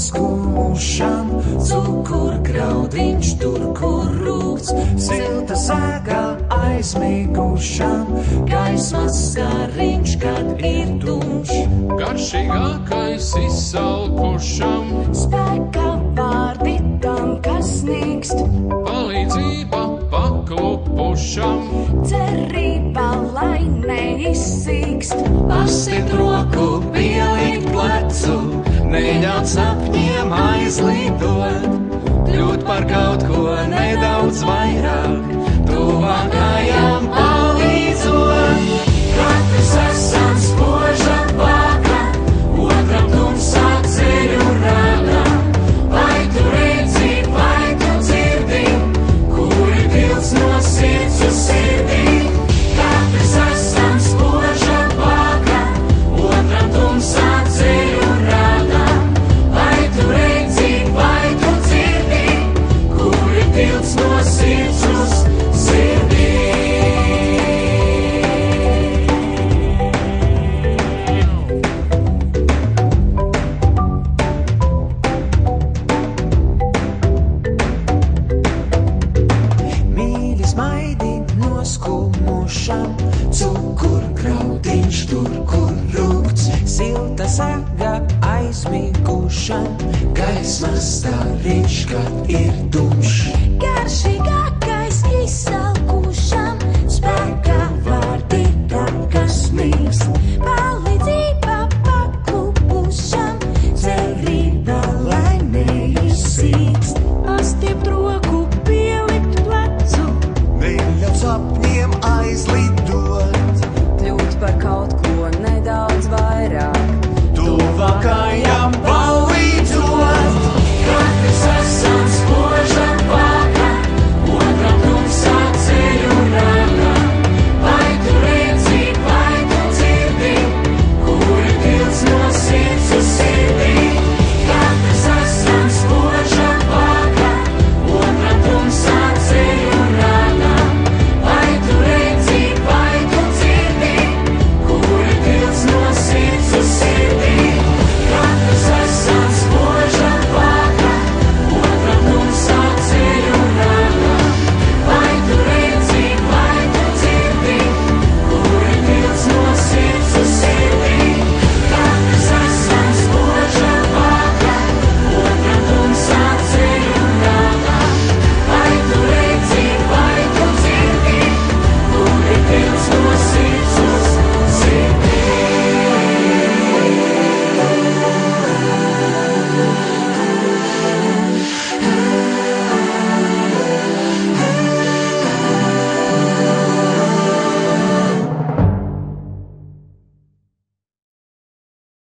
noskumušam, cukurgraudiņš tur, kur rūts, silta sēga aizmigušam, gaismas skariņš, kad ir tumšs. Garšīgākais izsalkušam, Spēka vārdi tam, kas sniegst, palīdzība paklupušam, cerība, lai neizsīkst. Pasit roku, pielikt plecu, neļaut sapņiem aizlidot, kļūt par kaut ko nedaudz vairāk, tuvākajām noskumušam, cukur graudiņš tur, kur rūkts, silta saga aizmigušam, gaismas stariņš, kad ir tumšs. Garšīgi how it goes.